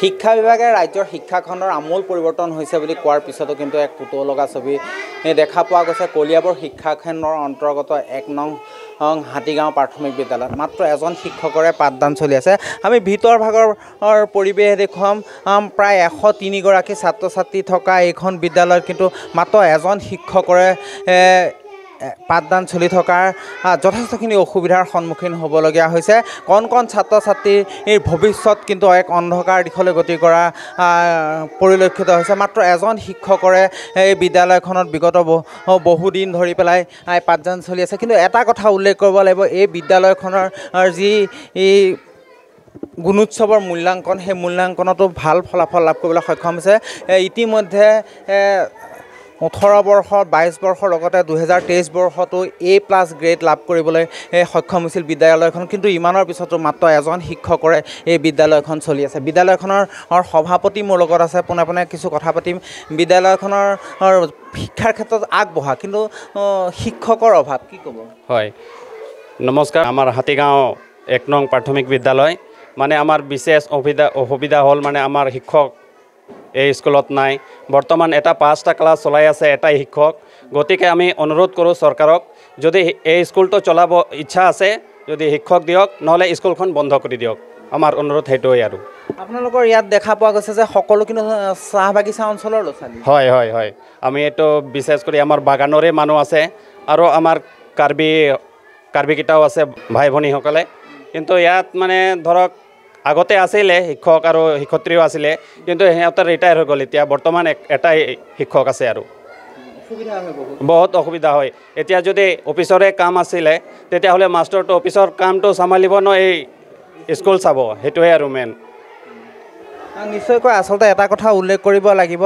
শিক্ষা বিভাগে ৰাজ্যৰ শিক্ষাখণ্ডৰ আমূল পৰিৱৰ্তন হৈছে বুলি কোৱাৰ পিছতো কিন্তু এক পুতৌ লগা ছবি দেখা পোৱা গৈছে। কলিয়াবৰ শিক্ষাখণ্ডৰ অন্তৰ্গত এক নং হাতীগাঁও প্ৰাথমিক বিদ্যালয়ত মাত্ৰ এজন শিক্ষকৰে পাঠদান চলি আছে। আমি ভিতৰ ভাগৰ পৰিৱেশ দেখুৱাম। প্ৰায় এশ তিনিগৰাকী ছাত্ৰ ছাত্ৰী থকা এইখন বিদ্যালয়ত কিন্তু মাত্ৰ এজন শিক্ষকৰে পাঠদান চলি থকাৰ যথেষ্টখিনি অসুবিধাৰ সন্মুখীন হ'বলগীয়া হৈছে। কণ কণ ছাত্ৰ ছাত্ৰীৰ ভৱিষ্যত কিন্তু এক অন্ধকাৰ দিশলৈ গতি কৰা পৰিলক্ষিত হৈছে। মাত্ৰ এজন শিক্ষকৰে এই বিদ্যালয়খনত বিগত বহু বহুদিন ধৰি পেলাই পাঠদান চলি আছে। কিন্তু এটা কথা উল্লেখ কৰিব লাগিব এই বিদ্যালয়খনৰ যি গুণোৎসৱৰ মূল্যাংকন সেই মূল্যাংকনতো ভাল ফলাফল লাভ কৰিবলৈ সক্ষম হৈছে। ইতিমধ্যে ওঠৰ বৰ্ষ বাইছ বৰ্ষৰ লগতে দুহেজাৰ তেইছ বৰ্ষতো এ প্লাছ গ্ৰেড লাভ কৰিবলৈ সক্ষম হৈছিল বিদ্যালয়খন। কিন্তু ইমানৰ পিছতো মাত্ৰ এজন শিক্ষকৰে এই বিদ্যালয়খন চলি আছে। বিদ্যালয়খনৰ সভাপতি মোৰ লগত আছে। পোনে পোনে কিছু কথা পাতিম। বিদ্যালয়খনৰ শিক্ষাৰ ক্ষেত্ৰত আগবঢ়া কিন্তু শিক্ষকৰ অভাৱ কি ক'ব? হয়। নমস্কাৰ আমাৰ হাতীগাঁও এক নং প্ৰাথমিক বিদ্যালয়। মানে আমাৰ বিশেষ অসুবিধা অসুবিধা হ'ল মানে আমাৰ শিক্ষক এই স্কুলত নাই। বৰ্তমান এটা পাঁচটা ক্লাছ চলাই আছে এটাই শিক্ষক। গতিকে আমি অনুৰোধ কৰোঁ চৰকাৰক যদি এই স্কুলটো চলাব ইচ্ছা আছে যদি শিক্ষক দিয়ক নহ'লে স্কুলখন বন্ধ কৰি দিয়ক। আমাৰ অনুৰোধ সেইটোৱেই আৰু। আপোনালোকৰ ইয়াত দেখা পোৱা গৈছে যে সকলো কিন্তু আ, চাহ বাগিচা অঞ্চলৰ ল'ৰা ছোৱালী হয় হয় হয়। আমি এইটো বিশেষ কৰি আমাৰ বাগানৰে মানুহ আছে আৰু আমাৰ কাৰ্বি কাৰ্বিকেইটাও আছে ভাই ভনীসকলে কিন্তু ইয়াত মানে ধৰক আগতে আছিলে শিক্ষক আৰু শিক্ষয়িত্ৰীও আছিলে কিন্তু সিহঁতৰ ৰিটায়াৰ হৈ গ'ল এতিয়া। বৰ্তমান এটাই শিক্ষক আছে আৰু। বহুত। অসুবিধা হয়। এতিয়া যদি অফিচৰে কাম আছিলে তেতিয়াহ'লে মাষ্টৰটো অফিচৰ কামটো চম্ভালিব ন এই স্কুল চাব। সেইটোৱে আৰু মেইন নিশ্চয়কৈ আচলতে এটা কথা উল্লেখ কৰিব লাগিব।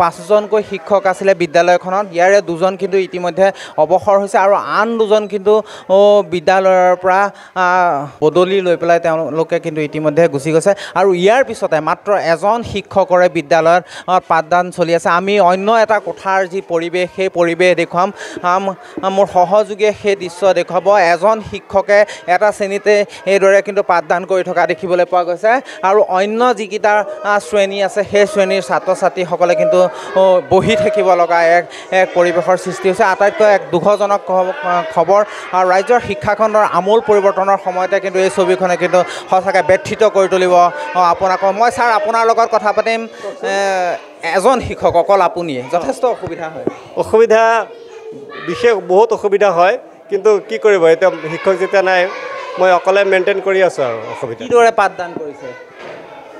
পাঁচজনকৈ শিক্ষক আছিলে বিদ্যালয়খনত। ইয়াৰে দুজন কিন্তু ইতিমধ্যে অৱসৰ হৈছে আৰু আন দুজন কিন্তু বিদ্যালয়ৰ পৰা বদলি লৈ পেলাই তেওঁলোকে কিন্তু ইতিমধ্যে গুচি গৈছে। আৰু ইয়াৰ পিছতে মাত্ৰ এজন শিক্ষকৰে বিদ্যালয়ত পাঠদান চলি আছে। আমি অন্য এটা কোঠাৰ যি পৰিৱেশ সেই পৰিৱেশ দেখুৱাম। মোৰ সহযোগীয়ে সেই দৃশ্য দেখুৱাব। এজন শিক্ষকে এটা শ্ৰেণীতে এইদৰে কিন্তু পাঠদান কৰি থকা দেখিবলৈ পোৱা গৈছে। আৰু অন্য যিকেইটা শ্ৰেণী আছে সেই শ্ৰেণীৰ ছাত্ৰ ছাত্ৰীসকলে কিন্তু বহি থাকিব লগা এক এক পৰিৱেশৰ সৃষ্টি হৈছে। আটাইতকৈ এক দুখজনক খবৰ আৰু ৰাজ্যৰ শিক্ষাখণ্ডৰ আমূল পৰিৱৰ্তনৰ সময়তে কিন্তু এই ছবিখনে কিন্তু সঁচাকৈ ব্যথিত কৰি তুলিব। অ, আপোনাক মই ছাৰ আপোনাৰ লগত কথা পাতিম। এজন শিক্ষক অকল আপুনিয়ে। যথেষ্ট অসুবিধা হয়। অসুবিধা বিশেষ বহুত অসুবিধা হয় কিন্তু কি কৰিব? এতিয়া শিক্ষক যেতিয়া নাই মই অকলে মেইনটেইন কৰি আছোঁ আৰু অসুবিধা। কিদৰে পাঠদান কৰিছে?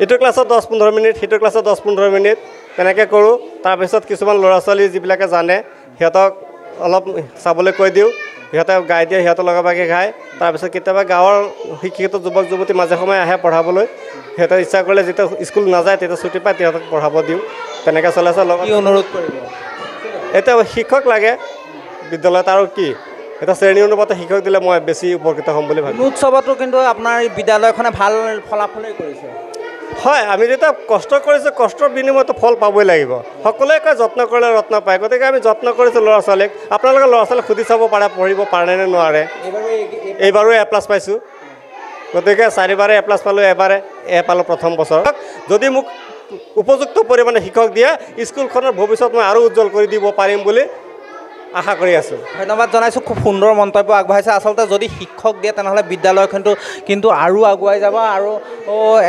ইটো ক্লাছত দহ পোন্ধৰ মিনিট সিটো ক্লাছত দহ পোন্ধৰ মিনিট তেনেকৈ কৰোঁ। তাৰপিছত কিছুমান ল'ৰা ছোৱালী যিবিলাকে জানে সিহঁতক অলপ চাবলৈ কৈ দিওঁ। সিহঁতে গাই দিয়ে সিহঁতৰ লগে ভাগে গায়। তাৰপিছত কেতিয়াবা গাঁৱৰ শিক্ষিত যুৱক যুৱতী মাজে সময়ে আহে পঢ়াবলৈ। সিহঁতে ইচ্ছা কৰিলে যেতিয়া স্কুল নাযায় তেতিয়া ছুটি পায় সিহঁতক পঢ়াব দিওঁ। তেনেকৈ চলাইছে লগত। অনুৰোধ কৰিব? এতিয়া শিক্ষক লাগে। বিদ্যালয়ত আৰু কি? এটা শ্ৰেণী অনুপাতে শিক্ষক দিলে মই বেছি উপকৃত হ'ম বুলি ভাবোঁ। উৎসৱতো কিন্তু আপোনাৰ বিদ্যালয়খনে ভাল ফলাফলেই কৰিছে। হয় আমি যেতিয়া কষ্ট কৰিছোঁ কষ্টৰ বিনিময়তো ফল পাবই লাগিব। সকলোৱে কয় যত্ন কৰিলে ৰত্ন পায়। গতিকে আমি যত্ন কৰিছোঁ ল'ৰা ছোৱালীক আপোনালোকে ল'ৰা ছোৱালীক সুধি চাব পাৰে পঢ়িব পাৰে নে নোৱাৰে। এইবাৰো এই- এই- এইবাৰো এ প্লাছ পাইছোঁ। গতিকে চাৰিবাৰে এ প্লাছ পালোঁ এবাৰে এ পালোঁ প্ৰথম বছৰ। যদি মোক উপযুক্ত পৰিমাণে শিক্ষক দিয়ে স্কুলখনৰ ভৱিষ্যত মই আৰু উজ্জ্বল কৰি দিব পাৰিম বুলি আশা কৰি আছোঁ। ধন্যবাদ জনাইছোঁ খুব সুন্দৰ মন্তব্য আগবঢ়াইছে। আচলতে যদি শিক্ষক দিয়ে তেনেহ'লে বিদ্যালয়খনটো কিন্তু আৰু আগুৱাই যাব। আৰু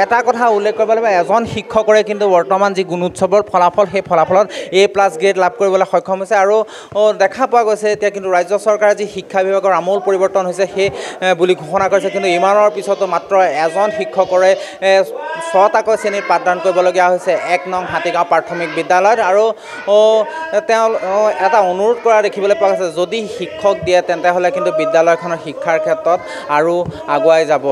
এটা কথা উল্লেখ কৰিব লাগিব এজন শিক্ষকৰে কিন্তু বৰ্তমান যি গুণোৎসৱৰ ফলাফল সেই ফলাফলত এ প্লাছ গ্ৰেড লাভ কৰিবলৈ সক্ষম হৈছে। আৰু দেখা পোৱা গৈছে এতিয়া কিন্তু ৰাজ্য চৰকাৰে যি শিক্ষা বিভাগৰ আমূল পৰিৱৰ্তন হৈছে সেই বুলি ঘোষণা কৰিছে। কিন্তু ইমানৰ পিছতো মাত্ৰ এজন শিক্ষকৰে ছটাকৈ শ্ৰেণীত পাঠদান কৰিবলগীয়া হৈছে। এক নং হাতীগাঁও প্ৰাথমিক বিদ্যালয়ত। আৰু তেওঁ এটা অনুৰোধ কৰা দেখিবলৈ পোৱা গৈছে যদি শিক্ষক দিয়ে তেন্তে হ'লে কিন্তু বিদ্যালয়খনৰ শিক্ষাৰ ক্ষেত্ৰত আৰু আগুৱাই যাব।